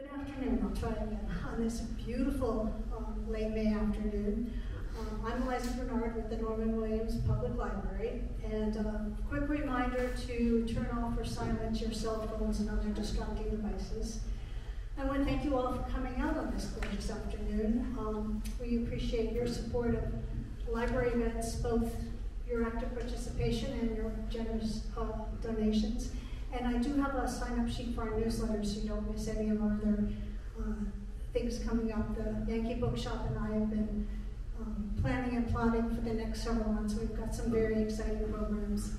Good afternoon. I'll try again on this beautiful um, late May afternoon. Um, I'm Eliza Bernard with the Norman Williams Public Library, and a uh, quick reminder to turn off or silence your cell phones and other distracting devices. I want to thank you all for coming out on this gorgeous afternoon. Um, we appreciate your support of library events, both your active participation and your generous uh, donations. And I do have a sign-up sheet for our newsletter so you don't miss any of our other uh, things coming up. The Yankee Bookshop and I have been um, planning and plotting for the next several months. We've got some very exciting programs.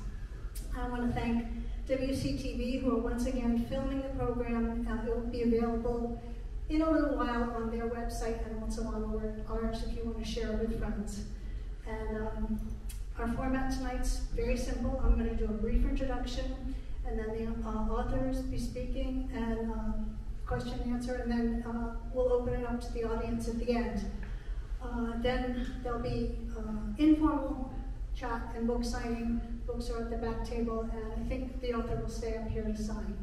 I want to thank WCTV who are once again filming the program. Uh, it will be available in a little while on their website and also on ours if you want to share it with friends. And um, our format tonight's very simple. I'm going to do a brief introduction and then the uh, authors be speaking and uh, question and answer, and then uh, we'll open it up to the audience at the end. Uh, then there'll be uh, informal chat and book signing. Books are at the back table, and I think the author will stay up here to sign.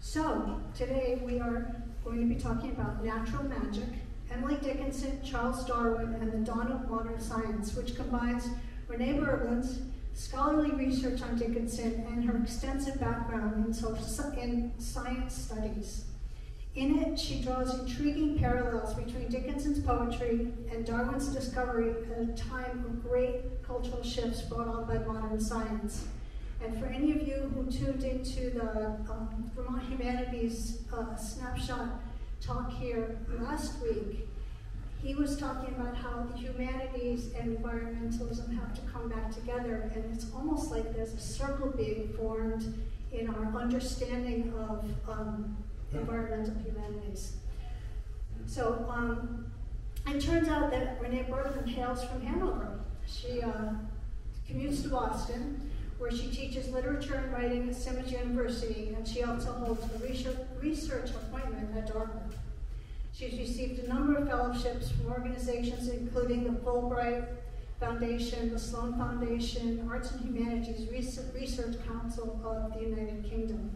So, today we are going to be talking about natural magic, Emily Dickinson, Charles Darwin, and the dawn of modern science, which combines Renee Bergland's scholarly research on Dickinson, and her extensive background in, social, in science studies. In it, she draws intriguing parallels between Dickinson's poetry and Darwin's discovery at a time of great cultural shifts brought on by modern science. And for any of you who tuned into the um, Vermont Humanities uh, snapshot talk here last week, he was talking about how the humanities and environmentalism have to come back together, and it's almost like there's a circle being formed in our understanding of um, environmental humanities. So um, it turns out that Renee Bergland hails from Hanover. She uh, commutes to Boston, where she teaches literature and writing at Simmons University, and she also holds a research, research appointment at Dartmouth. She's received a number of fellowships from organizations including the Fulbright Foundation, the Sloan Foundation, Arts and Humanities Research Council of the United Kingdom.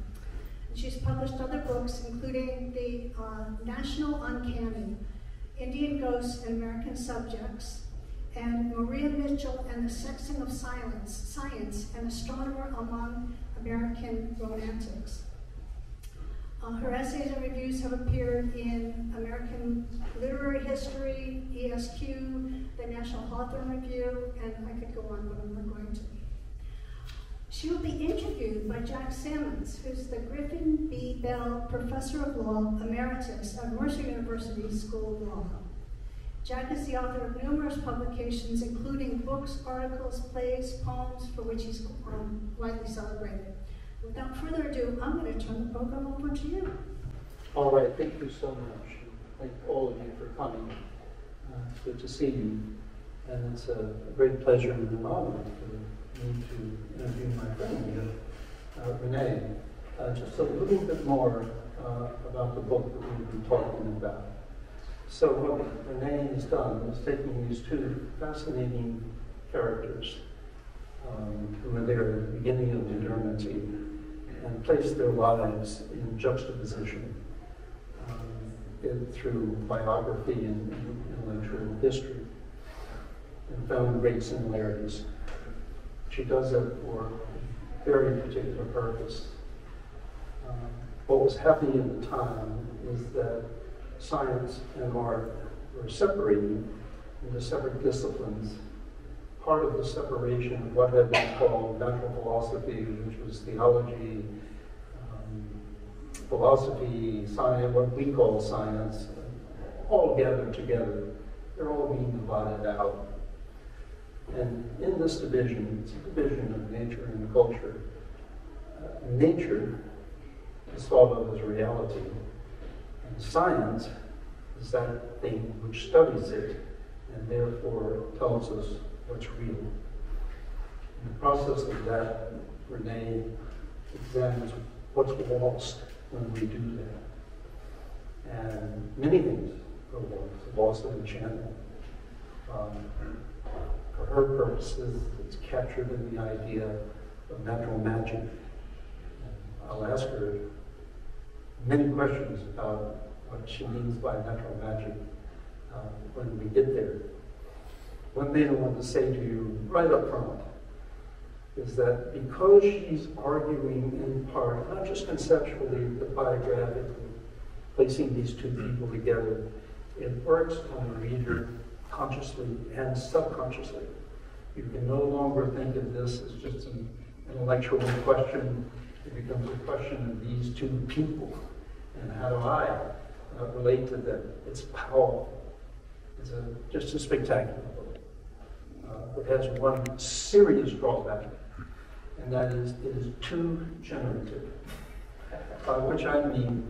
And she's published other books, including the uh, National Uncanny, Indian Ghosts and American Subjects, and Maria Mitchell and the Sexing of Silence, Science, an Astronomer Among American Romantics. Uh, her essays and reviews have appeared in American Literary History, ESQ, the Nathaniel Hawthorne Review, and I could go on, but I'm not going to. She will be interviewed by Jack Sammons, who's the Griffin B. Bell Professor of Law Emeritus at Mercer University School of Law. Jack is the author of numerous publications, including books, articles, plays, poems, for which he's um, widely celebrated. Without further ado, I'm going to turn the program over to you. All right, thank you so much. Thank all of you for coming. Uh, it's good to see you. And it's a great pleasure and an honor for me to interview my friend here, uh, Renee. Uh, just a little bit more uh, about the book that we've been talking about. So what Renee has done is taking these two fascinating characters um, who were there at the beginning of the modernity and place their lives in juxtaposition um, in, through biography and, intellectual history and found great similarities. She does it for a very particular purpose. Um, what was happening at the time is that science and art were separating into separate disciplines part of the separation of what had been called natural philosophy, which was theology, um, philosophy, science, what we call science, all gathered together. They're all being divided out. And in this division, it's a division of nature and culture. Uh, nature is thought of as reality, and science is that thing which studies it and therefore tells us what's real. In the process of that, Renee examines what's lost when we do that. And many things are lost, lost in the channel. Um, for her purposes, it's captured in the idea of natural magic. And I'll ask her many questions about what she means by natural magic uh, when we get there. One thing I want to say to you right up front is that because she's arguing in part, not just conceptually, but biographically, placing these two people together, it works on the reader consciously and subconsciously. You can no longer think of this as just an intellectual question. It becomes a question of these two people and how do I uh, relate to them. It's powerful. It's a, just a spectacular book. It has one serious drawback, and that is it is too generative. By which I mean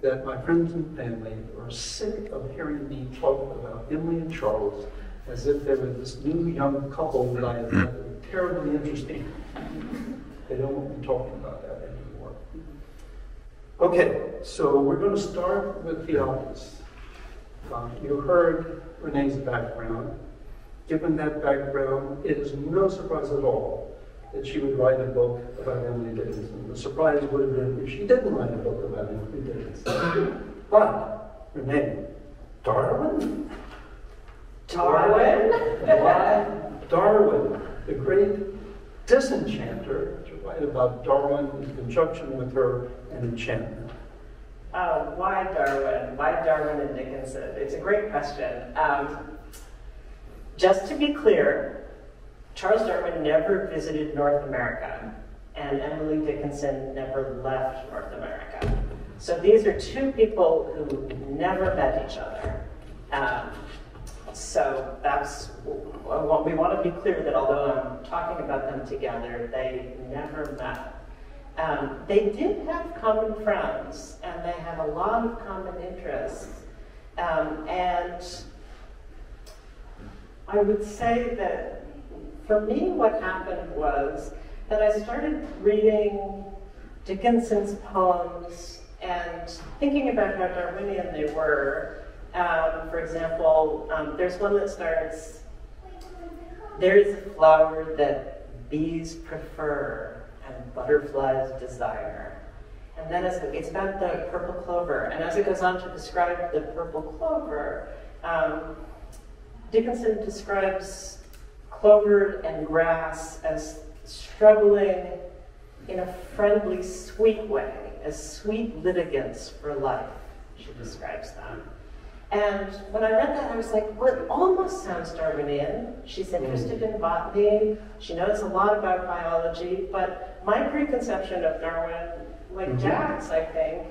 that my friends and family are sick of hearing me talk about Emily and Charles as if they were this new young couple that I found terribly interesting. They don't want me talking about that anymore. Okay, so we're going to start with the. Um, you heard Renee's background. Given that background, it is no surprise at all that she would write a book about Emily Dickinson. The surprise would have been if she didn't write a book about Emily Dickinson. but, Renee, Darwin? Darwin? Why Darwin, the great disenchanter, to write about Darwin in conjunction with her and enchantment. Uh, why Darwin? Why Darwin and Dickinson? It's a great question. Um, just to be clear, Charles Darwin never visited North America, and Emily Dickinson never left North America. So these are two people who never met each other. Um, so that's what we want to be clear that although I'm talking about them together, they never met. Um, they did have common friends, and they had a lot of common interests. Um, and I would say that for me, what happened was that I started reading Dickinson's poems and thinking about how Darwinian they were. Um, for example, um, there's one that starts, There is a flower that bees prefer and butterflies desire. And then it's about the purple clover. And as it goes on to describe the purple clover, um, Dickinson describes clover and grass as struggling in a friendly, sweet way, as sweet litigants for life, she describes them. And when I read that, I was like, well, it almost sounds Darwinian. She's interested in botany. She knows a lot about biology. But my preconception of Darwin, like mm-hmm. Jack's, I think,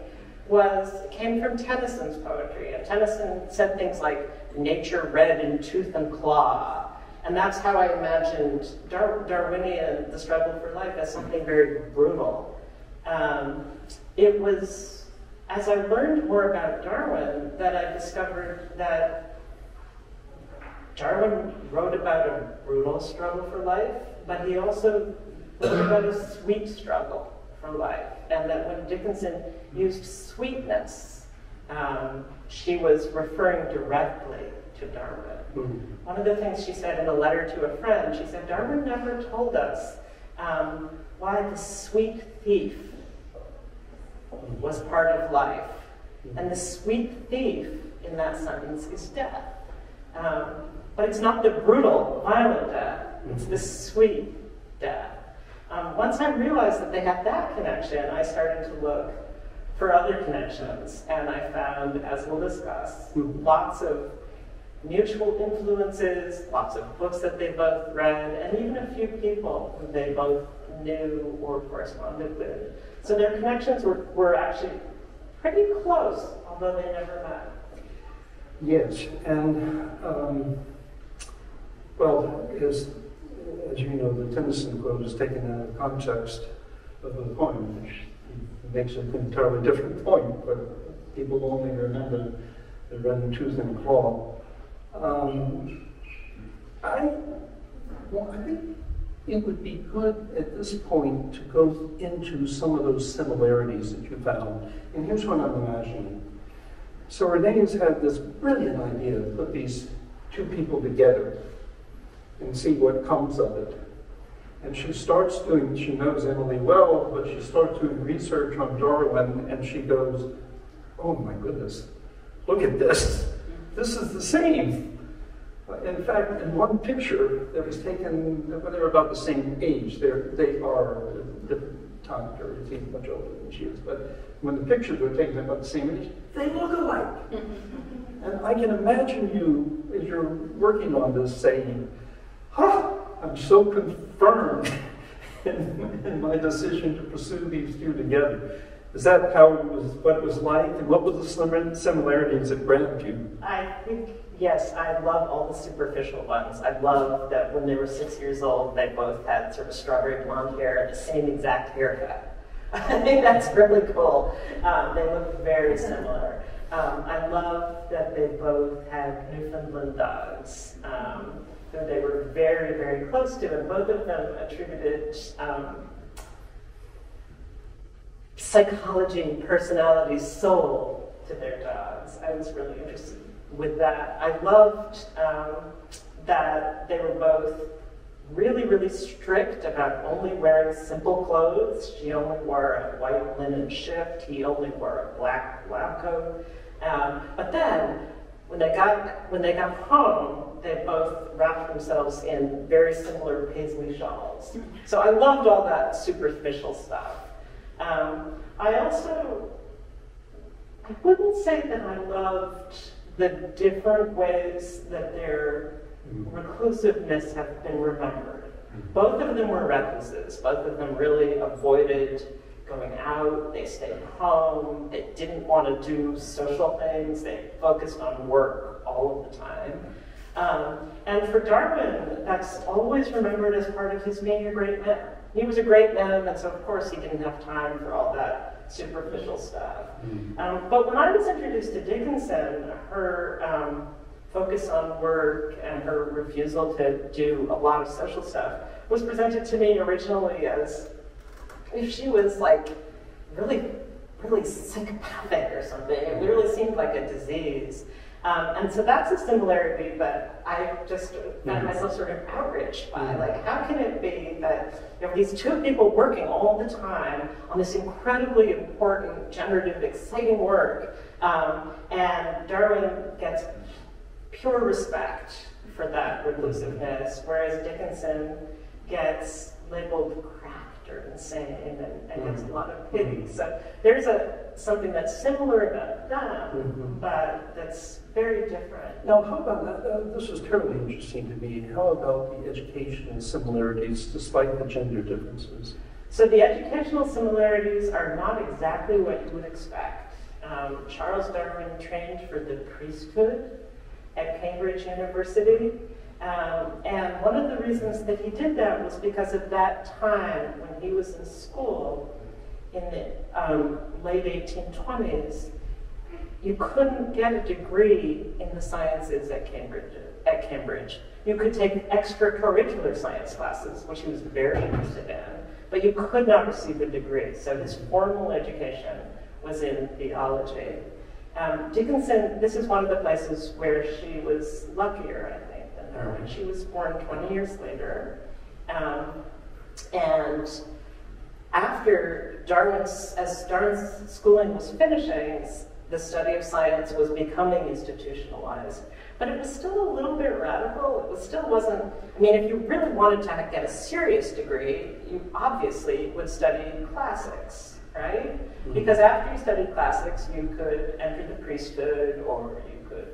was came from Tennyson's poetry. And Tennyson said things like, nature red in tooth and claw. And that's how I imagined Dar- Darwinian, the struggle for life, as something very brutal. Um, it was as I learned more about Darwin, that I discovered that Darwin wrote about a brutal struggle for life, but he also wrote about a sweet struggle for life. And that when Dickinson used sweetness, um, she was referring directly to Darwin. Mm-hmm. One of the things she said in a letter to a friend, she said, Darwin never told us um, why the sweet thief was part of life. And the sweet thief in that sentence is death. Um, but it's not the brutal, violent death, it's the sweet death. Um, once I realized that they had that connection, I started to look for other connections, and I found, as we'll discuss, lots of mutual influences, lots of books that they both read, and even a few people who they both knew or corresponded with. So their connections were, were actually pretty close, although they never met. Yes, and um, well, as, as you know, the Tennyson quote is taken out of context of the poem, which makes an entirely different point, but people only remember the red tooth and claw. Um, I, well, I think it would be good at this point to go into some of those similarities that you found. And here's what I'm imagining. So Renee has had this brilliant idea to put these two people together and see what comes of it. And she starts doing, she knows Emily well, but she starts doing research on Darwin and she goes, oh my goodness, look at this. This is the same. In fact, in one picture that was taken when they were about the same age, they're, they are different time periods, he's much older than she is, but when the pictures were taken about the same age, they look alike. and I can imagine you, as you're working on this, saying, huh, I'm so confirmed in, in my decision to pursue these two together. Is that how it was, what it was like, and what were the similarities that grabbed you? I think, yes, I love all the superficial ones. I love that when they were six years old, they both had sort of strawberry blonde hair and the same exact haircut. I think that's really cool. Um, they look very similar. Um, I love that they both have Newfoundland dogs, um, who they were very, very close to, and both of them attributed um, psychology, personality, soul to their dogs. I was really interested with that. I loved um, that they were both really, really strict about only wearing simple clothes. She only wore a white linen shift. He only wore a black lab coat. Um, but then, when they got when they got home, they both wrapped themselves in very similar paisley shawls. So I loved all that superficial stuff. Um, I also, I wouldn't say that I loved the different ways that their reclusiveness have been remembered. Both of them were recluses. Both of them really avoided going out. They stayed home. They didn't want to do social things. They focused on work all of the time. Um, and for Darwin, that's always remembered as part of his being a great man. He was a great man, and so of course he didn't have time for all that superficial stuff. Mm. Um, but when I was introduced to Dickinson, her um, focus on work and her refusal to do a lot of social stuff was presented to me originally as if she was like really, really psychopathic or something. It really seemed like a disease. Um, and so that's a similarity that I just found myself sort of outraged by. Like, how can it be that you know, these two people working all the time on this incredibly important, generative, exciting work, um, and Darwin gets pure respect for that reclusiveness, whereas Dickinson gets labeled cracked or insane and, and gets a lot of pity. So there's a something that's similar about that, mm-hmm. but that's very different. Now, how about that? Uh, this was terribly interesting to me. How about the educational similarities despite the gender differences? So the educational similarities are not exactly what you would expect. Um, Charles Darwin trained for the priesthood at Cambridge University. Um, and one of the reasons that he did that was because at that time, when he was in school, in the um, late 1820s, you couldn't get a degree in the sciences at Cambridge. At Cambridge, you could take extracurricular science classes, which he was very interested in, but you could not receive a degree. So his formal education was in theology. Um, Dickinson, this is one of the places where she was luckier, I think her when she was born 20 years later. Um, and after Darwin's, as Darwin's schooling was finishing, the study of science was becoming institutionalized. But it was still a little bit radical. It was, still wasn't, I mean, if you really wanted to get a serious degree, you obviously would study classics, right? Mm-hmm. Because after you studied classics, you could enter the priesthood or you could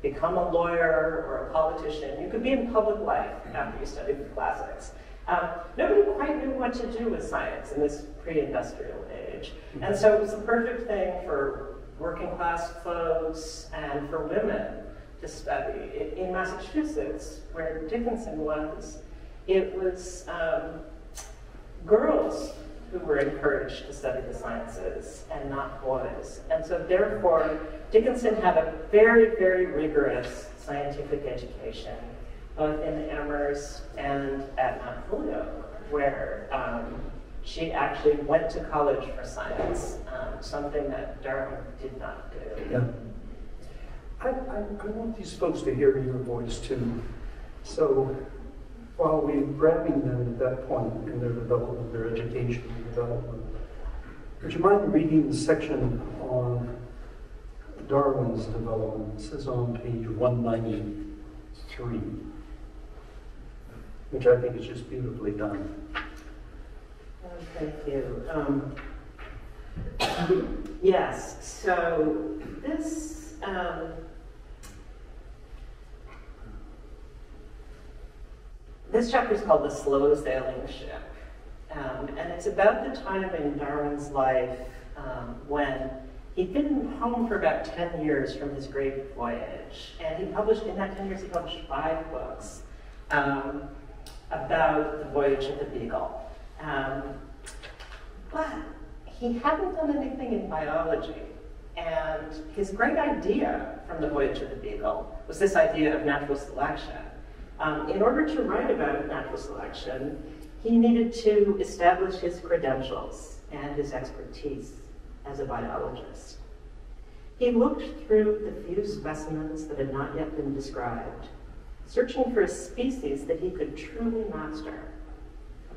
become a lawyer or a politician. You could be in public life after you studied the classics. Um, nobody quite knew what to do with science in this pre-industrial age. And so it was the perfect thing for working class folks and for women to study. In Massachusetts, where Dickinson was, it was um, girls who were encouraged to study the sciences and not boys. And so therefore, Dickinson had a very, very rigorous scientific education, both in Amherst and at Mount Holyoke, where um, she actually went to college for science, something that Darwin did not do. Yeah. I, I, I want these folks to hear your voice too. So while we're grabbing them at that point in their development, their education and development, would you mind reading the section on Darwin's development? This is on page 193, which I think is just beautifully done. Oh, Thank you. Um, Yes, so this, um, this chapter is called The Slow Sailing Ship. Um, and it's about the time in Darwin's life um, when he'd been home for about 10 years from his great voyage. And he published, in that 10 years, he published five books um, about the voyage of the Beagle. Um, but he hadn't done anything in biology. And his great idea from the voyage of the Beagle was this idea of natural selection. Um, in order to write about natural selection, he needed to establish his credentials and his expertise as a biologist. He looked through the few specimens that had not yet been described, searching for a species that he could truly master.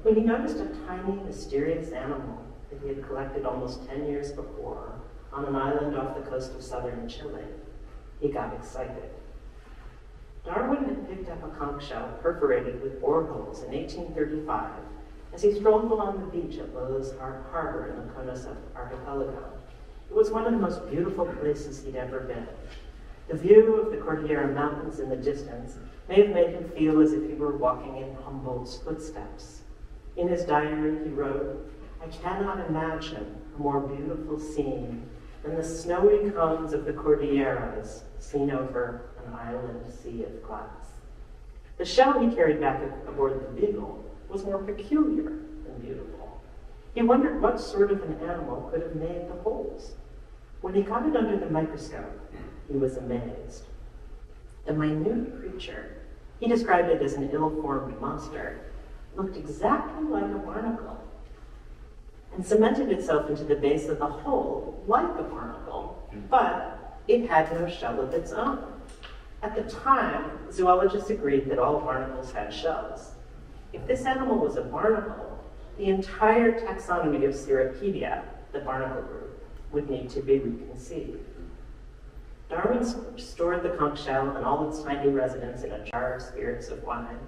When he noticed a tiny, mysterious animal that he had collected almost 10 years before on an island off the coast of southern Chile, he got excited. Darwin had picked up a conch shell perforated with boreholes in 1835 as he strolled along the beach at Low's Har- Harbor in the Chonos archipelago. It was one of the most beautiful places he'd ever been. The view of the Cordillera Mountains in the distance may have made him feel as if he were walking in Humboldt's footsteps. In his diary, he wrote, I cannot imagine a more beautiful scene than the snowy cones of the Cordilleras seen over an island sea of glass. The shell he carried back aboard the Beagle was more peculiar than beautiful. He wondered what sort of an animal could have made the holes. When he got it under the microscope, he was amazed. The minute creature, he described it as an ill-formed monster, looked exactly like a barnacle and cemented itself into the base of the hole like a barnacle, mm-hmm. but it had no shell of its own. At the time, zoologists agreed that all barnacles had shells. If this animal was a barnacle, the entire taxonomy of Cirripedia, the barnacle group, would need to be reconceived. Darwin stored the conch shell and all its tiny residents in a jar of spirits of wine.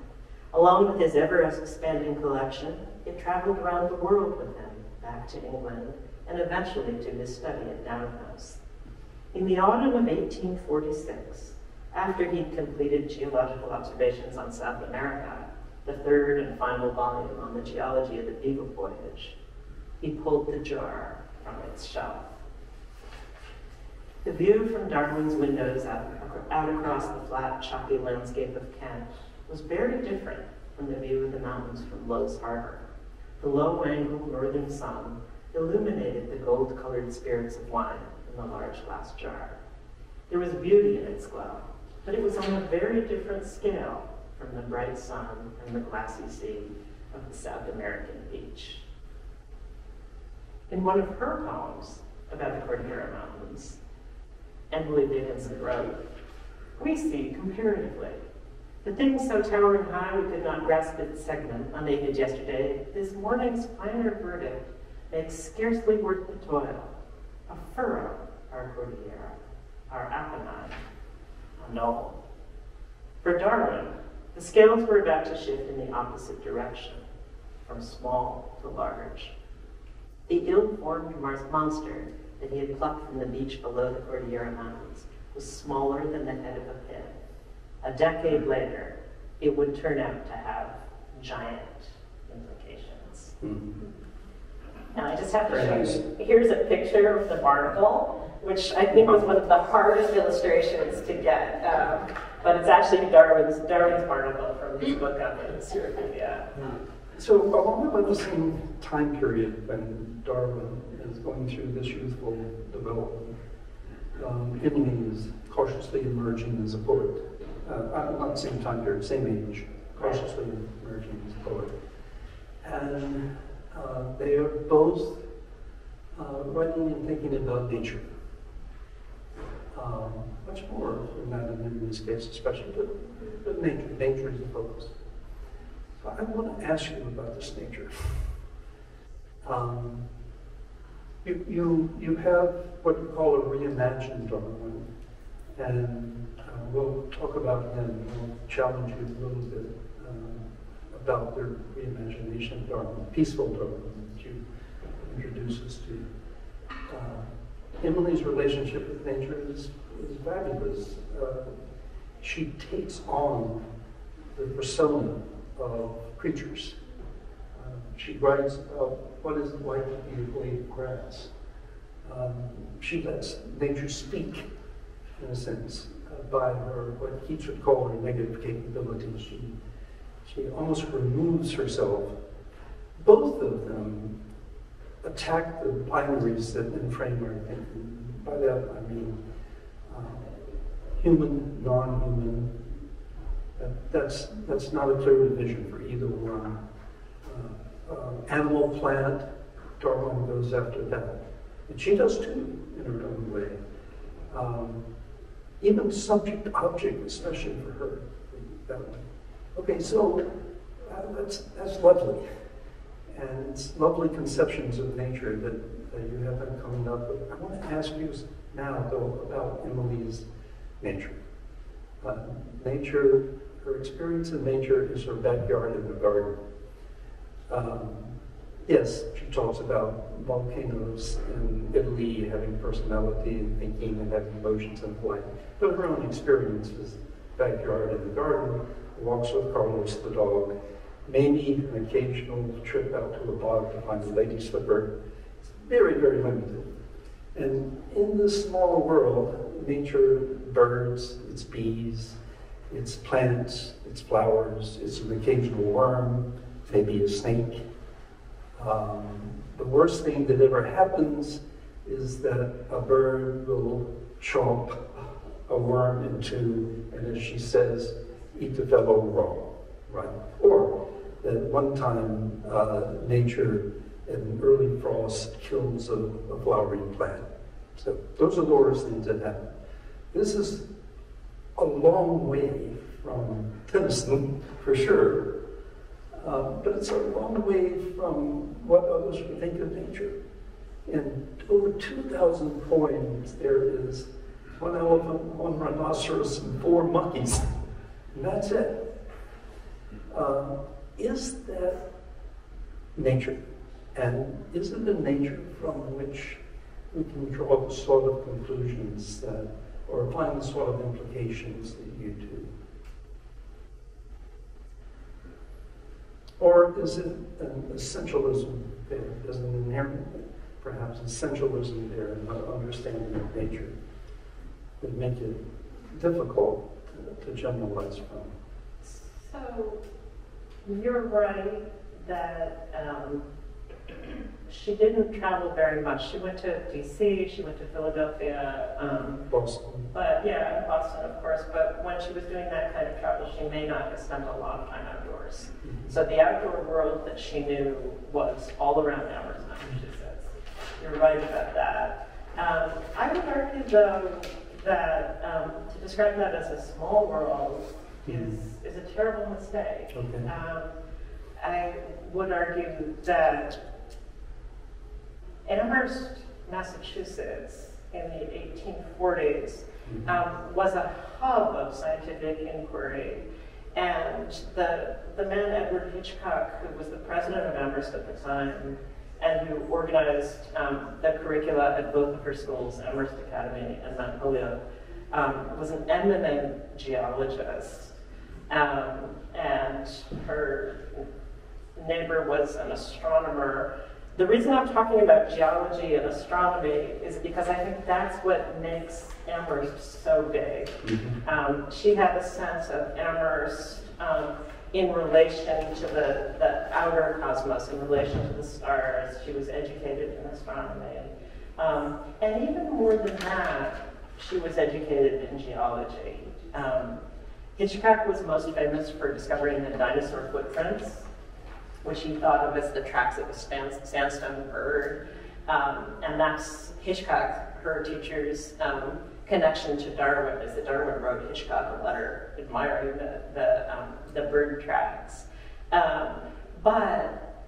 Along with his ever-expanding collection, it traveled around the world with him, to England, and eventually to his study at Down House. In the autumn of 1846, after he'd completed geological observations on South America, the third and final volume on the geology of the Beagle voyage, he pulled the jar from its shelf. The view from Darwin's windows out, out across the flat, chalky landscape of Kent was very different from the view of the mountains from Low's Harbor. The low-angle northern sun illuminated the gold-colored spirits of wine in the large glass jar. There was beauty in its glow, but it was on a very different scale from the bright sun and the glassy sea of the South American beach. In one of her poems about the Cordillera Mountains, Emily Dickinson wrote, We see, comparatively, the thing so towering high we could not grasp its segment, unaided yesterday, this morning's finer verdict makes scarcely worth the toil. A furrow, our Cordillera, our Apennine, a knoll. For Darwin, the scales were about to shift in the opposite direction, from small to large. The ill-formed Mars monster that he had plucked from the beach below the Cordillera Mountains was smaller than the head of a pin. A decade later, it would turn out to have giant implications. And I just have to show you, here's a picture of the barnacle, which I think was one of the hardest illustrations to get. Um, but it's actually Darwin's, Darwin's barnacle from his book on the Cirripedia. So along about the same time period when Darwin is going through this youthful development, um, Emily is cautiously emerging as a poet. Uh, not the same time period, same age, cautiously emerging as a poet. And uh, they are both uh, writing and thinking about nature. Um, much more than that in this case, especially, but, but nature, nature is the focus. So I want to ask you about this nature. Um, you, you, you have what you call a reimagined Darwin, and we'll talk about him. We'll challenge you a little bit uh, about the reimagination of Darwin, peaceful Darwin that you introduce us to. Uh, Emily's relationship with nature is, is fabulous. Uh, she takes on the persona of creatures. Uh, she writes about what is it like to be a blade of grass. Um, she lets nature speak, in a sense, by her, what Keats would call her negative capabilities. She, she almost removes herself. Both of them attack the binaries that enframe our thinking. By that I mean uh, human, non-human. That, that's, that's not a clear division for either one. Uh, uh, animal, plant, Darwin goes after that. And she does too, in her own way. Um, even subject object, especially for her, that way. Okay, so uh, that's, that's lovely. And it's lovely conceptions of nature that, that you have been coming up with. I want to ask you now, though, about Emily's nature. Uh, nature, her experience in nature is her backyard in the garden. Um, yes, she talks about volcanoes in Italy having personality and thinking and having emotions and life. But her own experience is backyard in the garden, walks with Carlos the dog, maybe an occasional trip out to a bog to find a lady slipper. It's very, very limited. And in this small world, nature, birds, its bees, its plants, its flowers, it's an occasional worm, maybe a snake. Um, the worst thing that ever happens is that a bird will chomp a worm into, and as she says, eat the fellow raw, right? Or at one time, uh, nature in early frost kills a, a, flowering plant. So those are the worst things that happen. This is a long way from Tennyson, for sure, uh, but it's a long way from what others would think of nature. In over 2,000 poems, there is one elephant, one rhinoceros, and four monkeys. And that's it. Uh, is that nature? And is it a nature from which we can draw the sort of conclusions that, or find the sort of implications that you do? Or is it an essentialism there? Is an inherent, perhaps, essentialism there in understanding of nature that make it difficult to generalize from? So, you're right that um, she didn't travel very much. She went to D.C., she went to Philadelphia. Um, Boston. But yeah, Boston, of course. But when she was doing that kind of travel, she may not have spent a lot of time outdoors. Mm-hmm. So the outdoor world that she knew was all around Amherst, Massachusetts. You're right about that. Um, I would argue, though, that um, to describe that as a small world is, is a terrible mistake. Okay. Um, I would argue that Amherst, Massachusetts, in the 1840s, mm-hmm. um, was a hub of scientific inquiry. And the, the man, Edward Hitchcock, who was the president of Amherst at the time, and who organized um, the curricula at both of her schools, Amherst Academy and Mount Holyoke, um, was an eminent geologist. Um, and her neighbor was an astronomer the reason I'm talking about geology and astronomy is because I think that's what makes Amherst so big. Mm-hmm. Um, she had a sense of Amherst um, in relation to the, the outer cosmos, in relation to the stars. She was educated in astronomy. Um, and even more than that, she was educated in geology. Um, Hitchcock was most famous for discovering the dinosaur footprints which he thought of as the tracks of a sandstone bird. Um, and that's Hitchcock, her teacher's um, connection to Darwin, is that Darwin wrote Hitchcock a letter admiring the, the, the bird tracks. Um, but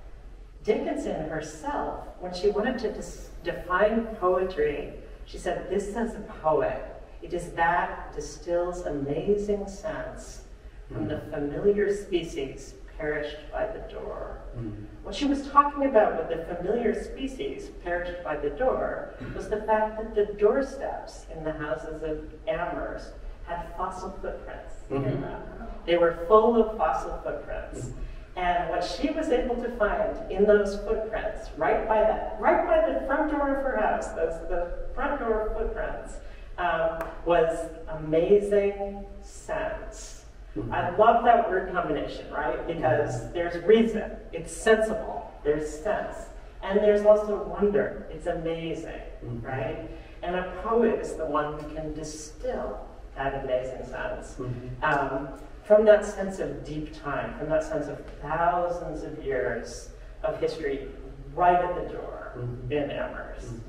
Dickinson herself, when she wanted to dis- define poetry, she said, This is a poet. It is that distills amazing sense from the familiar species perished by the door. Mm. What she was talking about with the familiar species perished by the door was the fact that the doorsteps in the houses of Amherst had fossil footprints in Mhm. them. They were full of fossil footprints. And what she was able to find in those footprints, right by that, right by the front door of her house, those the front door footprints, um, was amazing sense. I love that word combination, right? Because there's reason, it's sensible, there's sense, and there's also wonder. It's amazing, Mhm. right? And a poet is the one who can distill that amazing sense Mhm. um, from that sense of deep time, from that sense of thousands of years of history right at the door Mhm. in Amherst. Mhm.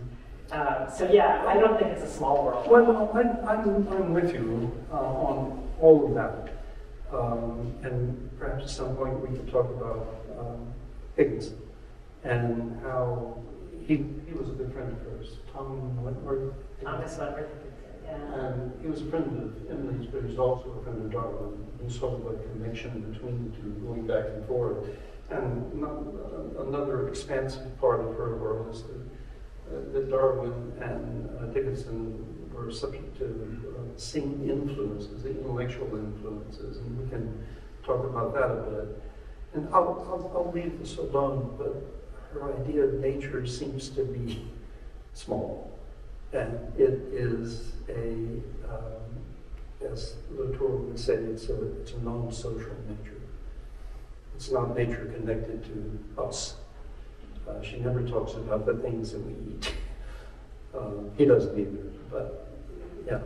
Um, so yeah, I don't think it's a small world. Well, I'm, I'm, I'm with you uh, on all of that. Um, and perhaps at some point we can talk about um, Higginson and how he, he was a good friend of hers, Tom Wentworth. Thomas Wentworth. And he was a friend of Emily's, but he was also a friend of Darwin. Sort of a connection between the two, going back and forth. And uh, another expansive part of her world is that, uh, that Darwin and uh, Dickinson were subject to uh, same influences, the intellectual influences, and we can talk about that a bit. And I'll, I'll, I'll leave this alone, but her idea of nature seems to be small. And it is a, um, as Latour would say, it's a, it's a non-social nature. It's not nature connected to us. Uh, she never talks about the things that we eat. Um, he doesn't either, but yeah.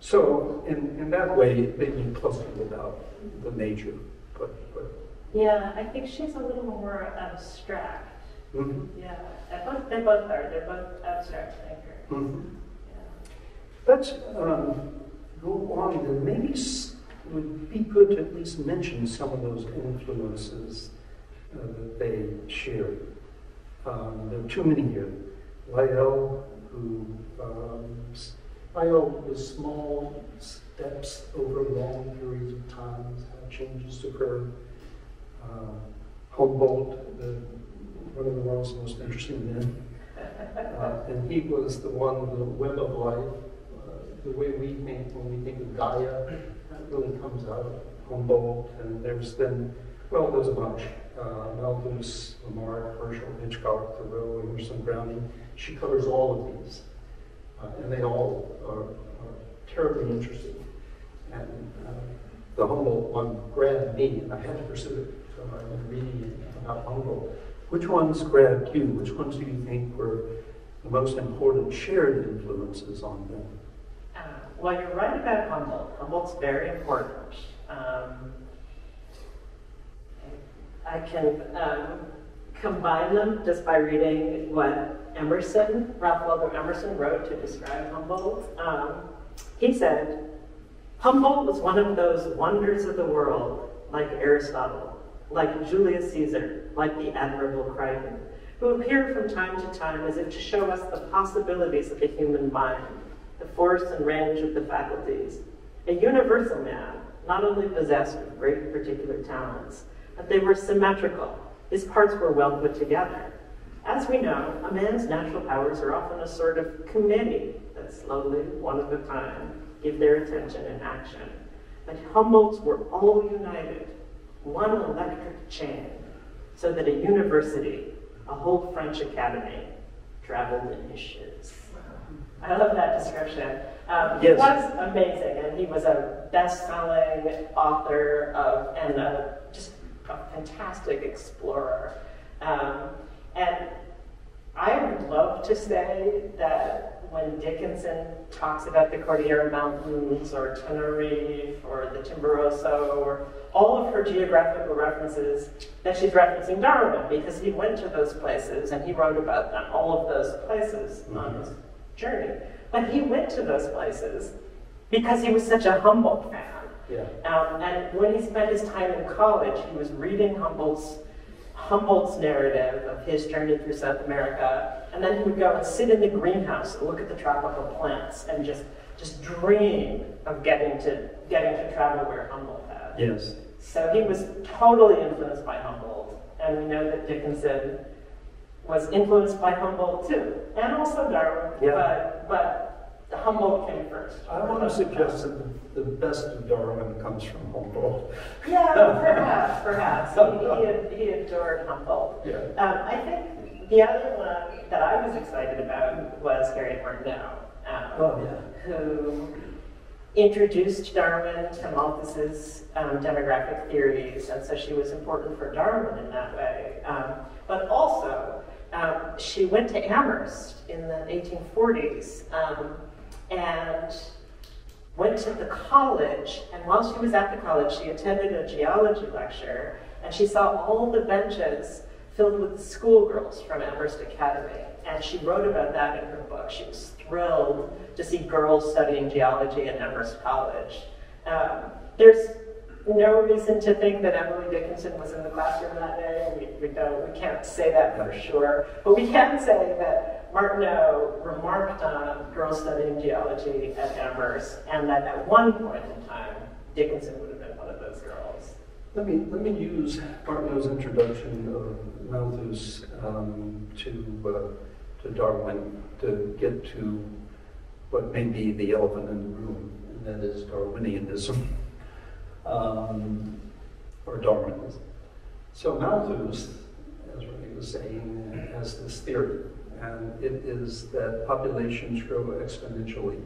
So in, in that way, it made me puzzled about the nature, but, but Yeah, I think she's a little more abstract. mhm, Yeah, they both, they both are. They're both abstract thinkers. Mhm. Let's um, go on and maybe s- would be good to at least mention some of those influences uh, that they shared. Um, there are too many here. Lyell, who um, Lyell was small steps over long periods of time, how changes occur. Uh, Humboldt, the, one of the world's most interesting men, uh, and he was the one, the web of life, uh, the way we think when we think of Gaia, that really comes out of Humboldt. And there's then, well, there's a bunch. Uh, Malthus, Lamarck, Herschel, Hitchcock, Thoreau, Emerson, Browning. She covers all of these. Uh, and they all are, are terribly interesting. And uh, the Humboldt one grabbed me, and I had to pursue it. So I've been reading about Humboldt. Which ones grabbed you? Which ones do you think were the most important shared influences on them? Uh, well, you're right about Humboldt. Humboldt's very important. Um, I can um, combine them just by reading what Emerson, Ralph Waldo Emerson, wrote to describe Humboldt. Um, he said, Humboldt was one of those wonders of the world, like Aristotle, like Julius Caesar, like the Admirable Crichton, who appear from time to time as if to show us the possibilities of the human mind, the force and range of the faculties. A universal man, not only possessed of great particular talents, but they were symmetrical. His parts were well put together. As we know, a man's natural powers are often a sort of committee that slowly, one at a time, give their attention and action. But Humboldt's were all united, one electric chain, so that a university, a whole French academy, traveled in his shoes. I love that description. Um, He was amazing, and he was a best-selling author of, and a, just a fantastic explorer. Um, and I would love to say that when Dickinson talks about the Cordillera Mountains or Tenerife or the Chimborazo or all of her geographical references, that she's referencing Darwin because he went to those places and he wrote about them, all of those places on his journey. But he went to those places because he was such a Humboldt fan. Yeah. Um, and when he spent his time in college, he was reading Humboldt's Humboldt's narrative of his journey through South America, and then he would go and sit in the greenhouse and look at the tropical plants and just just dream of getting to getting to travel where Humboldt had. Yes. So he was totally influenced by Humboldt, and we know that Dickinson was influenced by Humboldt too, and also Darwin. Yeah. But but Humboldt came first. I want to suggest that the best of Darwin comes from Humboldt. Yeah, perhaps, perhaps. He, he, he adored Humboldt. Yeah. Um, I think the other one that I was excited about was Harriet Martineau, um, Oh, yeah. who introduced Darwin to Malthus's um, demographic theories, and so she was important for Darwin in that way. Um, but also, um, she went to Amherst in the 1840s um, and went to the college, and while she was at the college, she attended a geology lecture, and she saw all the benches filled with schoolgirls from Amherst Academy. And she wrote about that in her book. She was thrilled to see girls studying geology at Amherst College. Um, there's no reason to think that Emily Dickinson was in the classroom that day. We, we, don't, we can't say that for sure. But we can say that Martineau remarked on girls studying geology at Amherst, and that at one point in time, Dickinson would have been one of those girls. Let me, let me use Martineau's introduction of Malthus um, to, uh, to Darwin to get to what may be the elephant in the room, and that is Darwinianism, um, or Darwinism. So Malthus, as Renee was saying, has this theory, and it is that populations grow exponentially,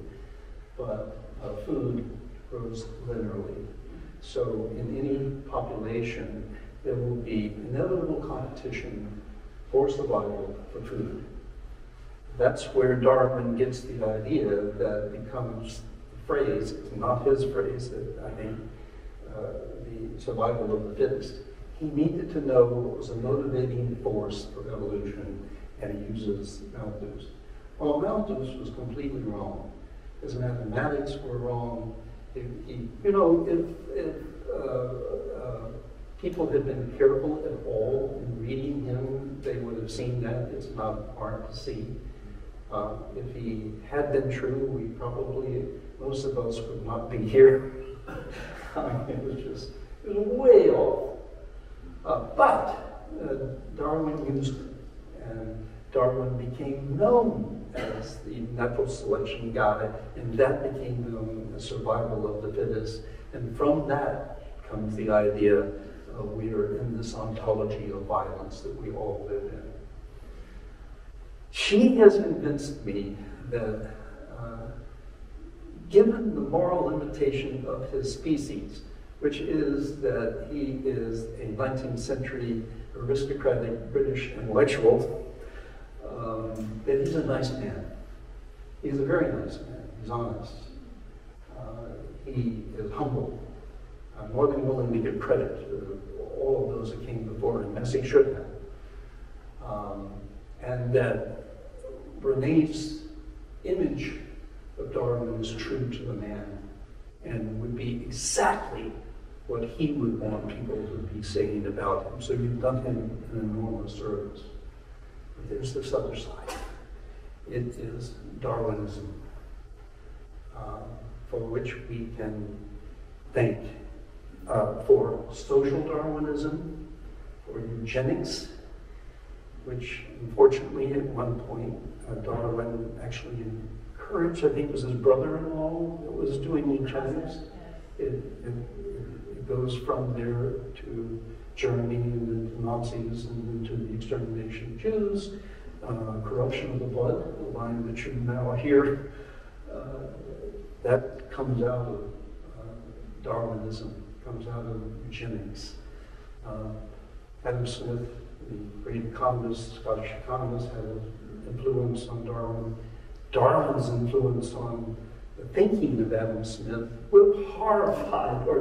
but uh, food grows linearly. So in any population, there will be inevitable competition for survival for food. That's where Darwin gets the idea that becomes the phrase, it's not his phrase, I think, uh, the survival of the fittest. He needed to know what was a motivating force for evolution, and he uses Malthus. Well, Malthus was completely wrong. His mathematics were wrong. He, he, you know, if, if uh, uh, people had been careful at all in reading him, they would have seen that. It's not hard to see. Uh, if he had been true, we probably, most of us would not be here. It was just, it was way off. Uh, but uh, Darwin used and Darwin became known as the natural selection guy, and that became known as survival of the fittest. And from that comes the idea uh, we are in this ontology of violence that we all live in. She has convinced me that uh, given the moral limitation of his species, which is that he is a 19th century aristocratic British intellectual, um, that he's a nice man. He's a very nice man. He's honest. Uh, he is humble. I'm more than willing to give credit to all of those that came before him, as he should have. Um, and that Renee's image of Darwin is true to the man and would be exactly what he would want people to be saying about him. So you've done him an enormous service. But there's this other side. It is Darwinism, uh, for which we can thank uh, for social Darwinism, for eugenics, which unfortunately at one point uh, Darwin actually encouraged, I think it was his brother-in-law that was doing eugenics. It, it, it goes from there to Germany and then to Nazis and then to the extermination of Jews, uh, corruption of the blood, the line that you now hear. Uh, that comes out of uh, Darwinism, comes out of eugenics. Uh, Adam Smith, the great economist, Scottish economist, had an influence on Darwin. Darwin's influence on thinking of Adam Smith would have horrified, or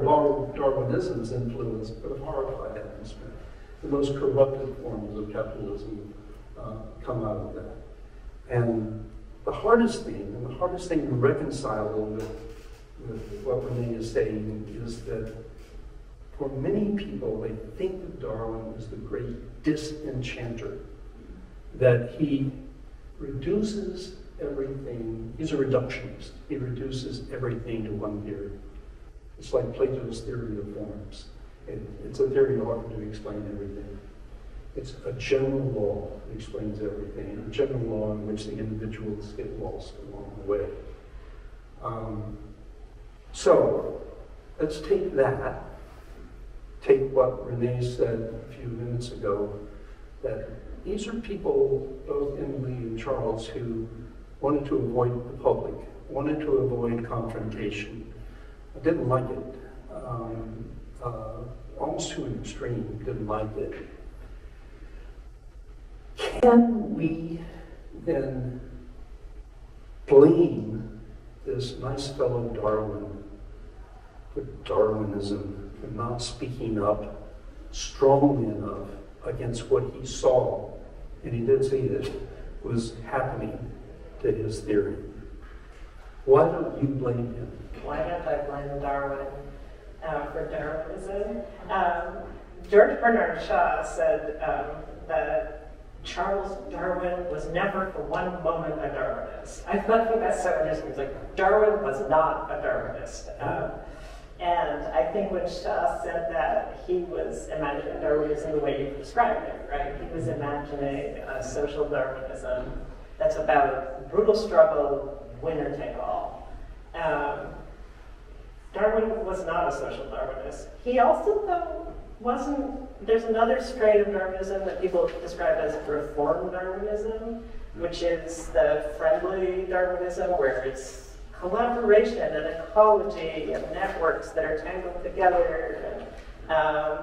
Darwinism's influence would have horrified Adam Smith. The most corrupted forms of capitalism uh, come out of that. And the hardest thing, and the hardest thing to reconcile with with what Renee is saying is that for many people, they think of Darwin as the great disenchanter, that he reduces everything, he's a reductionist. He reduces everything to one theory. It's like Plato's theory of forms. It, it's a theory offered to explain everything. It's a general law that explains everything, a general law in which the individuals get lost along the way. Um, so, let's take that, take what Renee said a few minutes ago, that these are people, both Emily and Charles, who wanted to avoid the public, wanted to avoid confrontation. I didn't like it. Um, uh, almost to an extreme, didn't like it. Can we then blame this nice fellow Darwin for Darwinism, for not speaking up strongly enough against what he saw, and he did see it, was happening to his theory? Why don't you blame him? Why don't I blame Darwin uh, for Darwinism? Um, George Bernard Shaw said um, that Charles Darwin was never for one moment a Darwinist. I think that's so interesting. It's like Darwin was not a Darwinist. Um, and I think when Shaw said that, he was imagining Darwinism the way you described it, right? He was imagining a social Darwinism that's about brutal struggle, winner take all. Um, Darwin was not a social Darwinist. He also, though, wasn't, there's another strain of Darwinism that people describe as reform Darwinism, which is the friendly Darwinism where it's collaboration and ecology and networks that are tangled together, and um,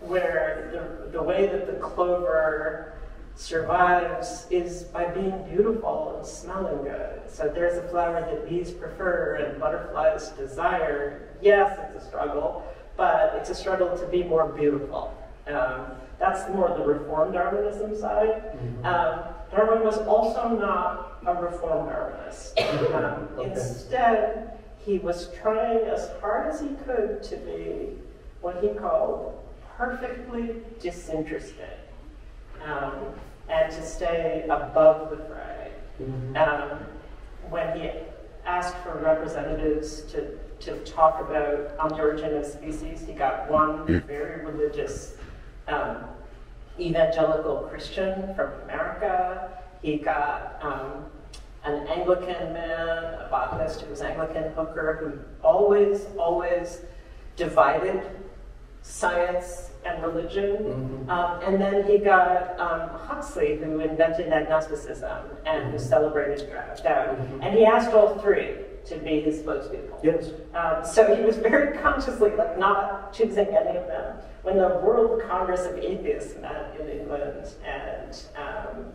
where the, the way that the clover survives is by being beautiful and smelling good. So there's a flower that bees prefer and butterflies desire. Yes, it's a struggle, but it's a struggle to be more beautiful. Um, that's more the reform Darwinism side. Mm-hmm. Um, Darwin was also not a reform Darwinist. Um, Okay. Instead, he was trying as hard as he could to be what he called perfectly disinterested um, and to stay above the fray. Mhm. Um, when he asked for representatives to, to talk about on the origin of species, he got one very religious um, evangelical Christian from America. He got um, an Anglican man, a botanist who was Anglican Hooker, who always, always divided science and religion. Mhm. Um, and then he got um, Huxley, who invented agnosticism and who celebrated Doubt. Mhm. And he asked all three to be his spokespeople. Yes. Um, so he was very consciously like not choosing any of them. When the World Congress of Atheists met in England and um,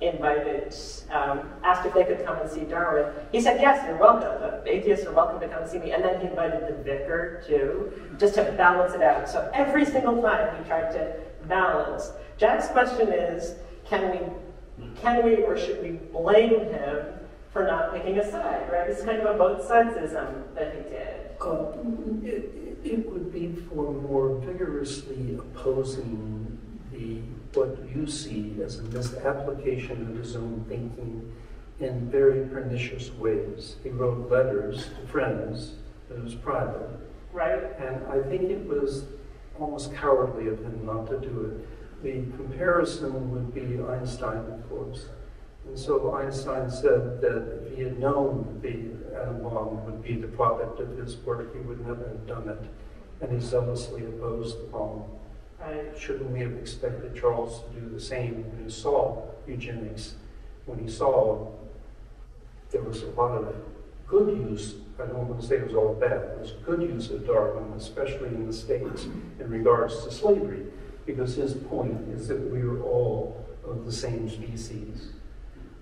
invited, um, asked if they could come and see Darwin, he said, yes, you're welcome. The atheists are welcome to come and see me. And then he invited the vicar too, just to balance it out. So every single time he tried to balance. Jack's question is, can we, can we or should we blame him for not picking a side, right? It's kind of a both sidesism that he did. Uh, it, it would be for more vigorously opposing the what you see as a misapplication of his own thinking in very pernicious ways. He wrote letters to friends, but it was private. Right? And I think it was almost cowardly of him not to do it. The comparison would be Einstein, of course. And so Einstein said that if he had known the atom bomb would be the product of his work, he would never have done it. And he zealously opposed the bomb. Right. Shouldn't we have expected Charles to do the same when he saw eugenics, when he saw there was a lot of good use, I don't want to say it was all bad, there was good use of Darwin, especially in the States, in regards to slavery, because his point is that we are all of the same species,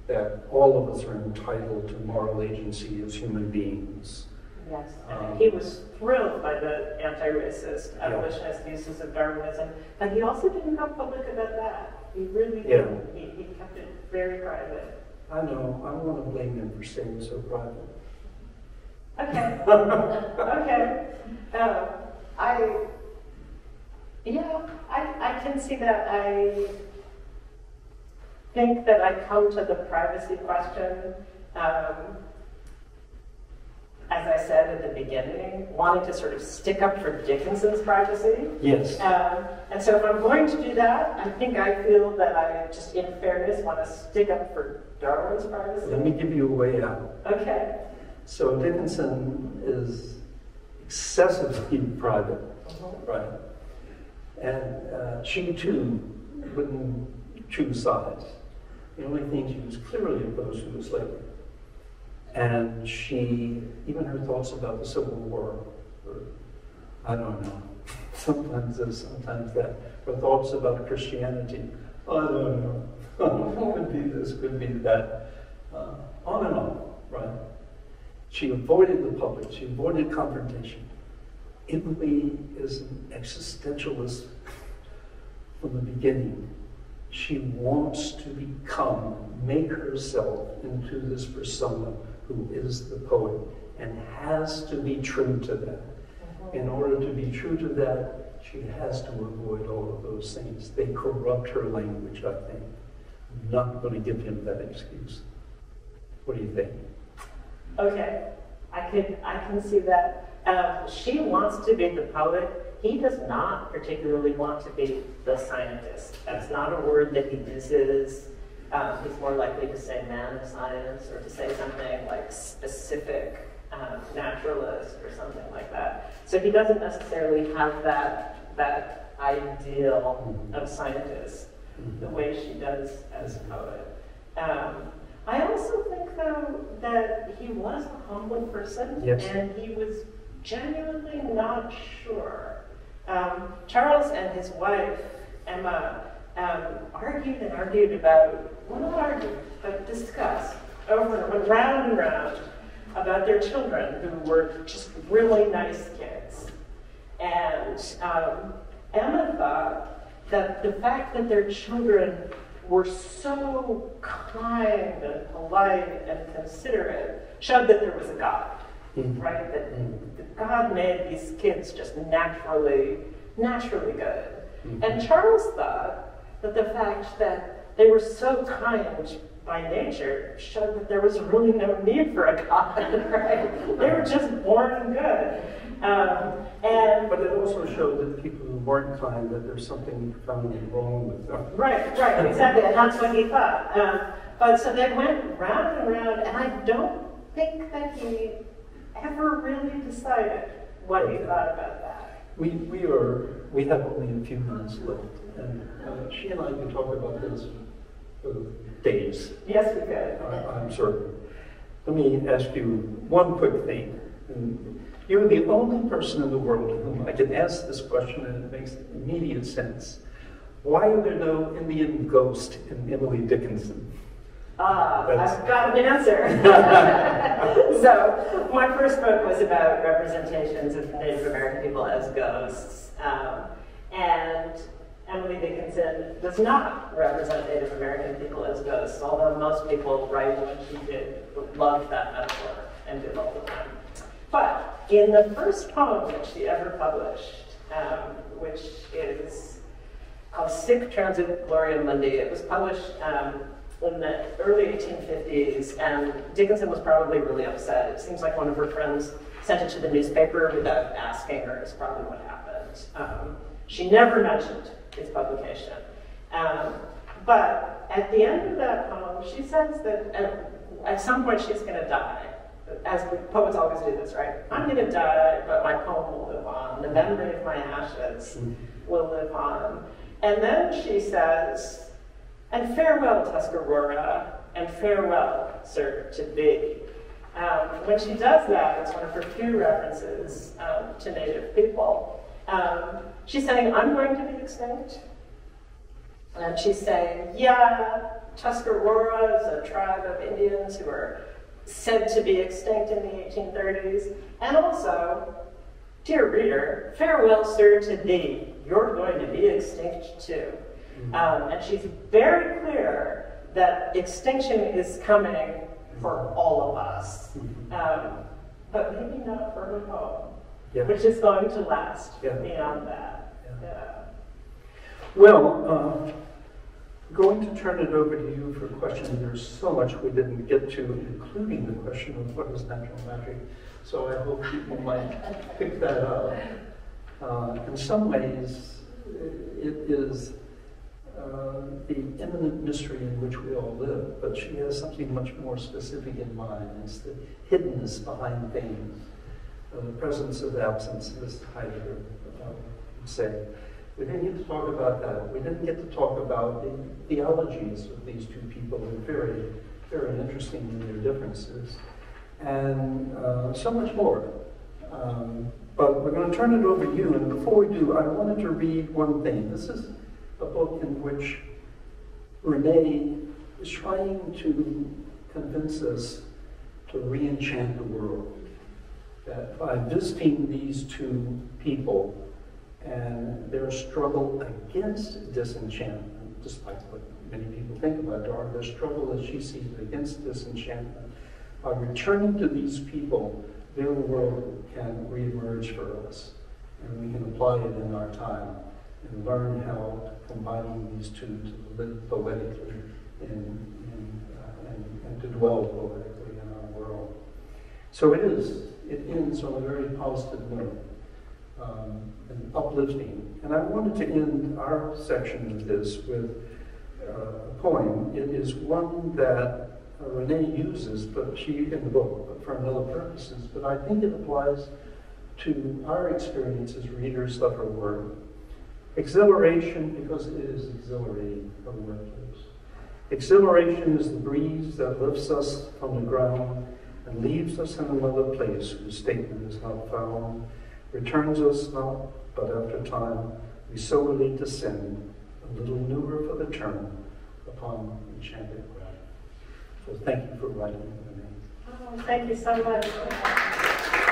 that all of us are entitled to moral agency as human beings. Yes. Um, he was thrilled by the anti-racist Yeah. abolitionist uses of Darwinism, but he also didn't go public about that. He really Yeah. didn't. He, he kept it very private. I know, I don't want to blame him for staying so private. Okay. okay. Um, I, yeah, I, I can see that. I think that I come to the privacy question, um, as I said at the beginning, wanting to sort of stick up for Dickinson's privacy. Yes. Um, and so if I'm going to do that, I think I feel that I just, in fairness, want to stick up for Darwin's privacy. Let me give you a way out. Okay. So Dickinson is excessively private, Mhm. right? And uh, she too wouldn't choose sides. The only thing she was clearly opposed to was slavery. And she, even her thoughts about the Civil War, I don't know, sometimes this, sometimes that. Her thoughts about Christianity, I don't know. could be this, could be that. Uh, on and on, right? She avoided the public, she avoided confrontation. Emily is an existentialist from the beginning. She wants to become, make herself into this persona who is the poet and has to be true to that. In order to be true to that, she has to avoid all of those things. They corrupt her language, I think. I'm not going to give him that excuse. What do you think? Okay, I could, I can see that. Um, she wants to be the poet. He does not particularly want to be the scientist. That's not a word that he uses. Um, he's more likely to say man of science or to say something like specific um, naturalist or something like that. So he doesn't necessarily have that, that ideal of scientist the way she does as a poet. Um, I also think, though, that he was a humble person, Yes. and he was genuinely not sure. Um, Charles and his wife, Emma, um, argued and argued about, well, not argued, but discussed over and over, round and round about their children who were just really nice kids. And um, Emma thought that the fact that their children were so kind and polite and considerate showed that there was a God, Mhm. right? That, that God made these kids just naturally, naturally good. Mhm. And Charles thought that the fact that they were so kind by nature showed that there was really no need for a God, right? They were just born good. Um, and But it also showed that people who weren't kind, that there's something profoundly wrong with them. Right, right, exactly, and that's what he thought. Um, but so they went round and round, and I don't think that he ever really decided what he thought about that. We, we are, we have only a few minutes left, and uh, she and I can talk about this for days, Yes, we could. I- I'm certain. Let me ask you one quick thing. And You're the only person in the world whom I can ask this question and it makes immediate sense. Why are there no Indian ghosts in Emily Dickinson? Ah, That's- I've got an answer. so, my first book was about representations of Native American people as ghosts. Um, and Emily Dickinson does not represent Native American people as ghosts, although most people writing what she did loved that metaphor and did all the time. But in the first poem that she ever published, um, which is called Sic Transit Gloria Mundi. It was published um, in the early 1850s, and Dickinson was probably really upset. It seems like one of her friends sent it to the newspaper without asking her, is probably what happened. Um, she never mentioned its publication. Um, but at the end of that poem, she says that at, at some point she's going to die. As poets always do this, right? I'm going to die, but my poem will live on. The memory of my ashes will live on. And then she says, and farewell, Tuscarora, and farewell, sir, to be. Um, when she does that, it's one of her few references um, to Native people. Um, she's saying, I'm going to be extinct. And she's saying, yeah, Tuscarora is a tribe of Indians who are said to be extinct in the 1830s. And also, dear reader, farewell, sir, to thee. You're going to be extinct too. Um, and she's very clear that extinction is coming for all of us. Um, but maybe not for her poem, Yeah. which is going to last Yeah. beyond that. Yeah. Well, uh, going to turn it over to you for questions. There's so much we didn't get to, including the question of what is natural magic. So I hope people might pick that up. Uh, in some ways, it is uh, the immanent mystery in which we all live, but she has something much more specific in mind. It's the hiddenness behind things, the presence of absence, as Heidegger uh, say. We didn't get to talk about that. We didn't get to talk about the theologies of these two people. They're very, very interesting in their differences. And uh, so much more. Um, but we're going to turn it over to you. And before we do, I wanted to read one thing. This is a book in which Renee is trying to convince us to re enchant the world. By visiting these two people, and their struggle against disenchantment, despite what many people think about Dara, their struggle as she sees it against disenchantment, by returning to these people, their world can reemerge for us, and we can apply it in our time and learn how combining these two to live poetically uh, and, and to dwell poetically in our world. So it is, it ends on a very positive note um, and uplifting. And I wanted to end our section of this with uh, a poem. It is one that uh, Renee uses, but she in the book, but for another purposes. But I think it applies to our experience as readers of her work. Exhilaration, because it is exhilarating, her work is. Exhilaration is the breeze that lifts us from the ground and leaves us in another place whose statement is not found returns us not, but after time we soberly descend, a little newer for the turn, upon enchanted ground. So thank you for writing, Renee. Oh, thank you so much.